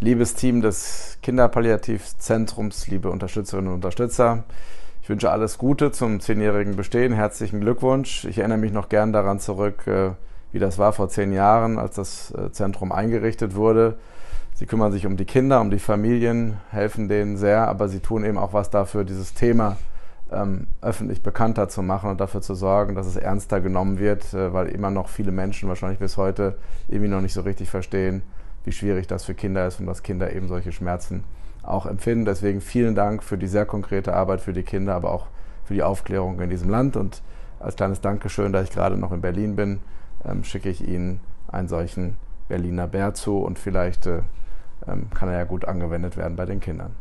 Liebes Team des Kinderpalliativzentrums, liebe Unterstützerinnen und Unterstützer, ich wünsche alles Gute zum zehnjährigen Bestehen. Herzlichen Glückwunsch. Ich erinnere mich noch gern daran zurück, äh, wie das war vor zehn Jahren, als das äh, Zentrum eingerichtet wurde. Sie kümmern sich um die Kinder, um die Familien, helfen denen sehr, aber sie tun eben auch was dafür, dieses Thema ähm, öffentlich bekannter zu machen und dafür zu sorgen, dass es ernster genommen wird, äh, weil immer noch viele Menschen wahrscheinlich bis heute irgendwie noch nicht so richtig verstehen, wie schwierig das für Kinder ist und dass Kinder eben solche Schmerzen auch empfinden. Deswegen vielen Dank für die sehr konkrete Arbeit für die Kinder, aber auch für die Aufklärung in diesem Land. Und als kleines Dankeschön, da ich gerade noch in Berlin bin, ähm, schicke ich Ihnen einen solchen Berliner Bär zu und vielleicht äh, ähm, kann er ja gut angewendet werden bei den Kindern.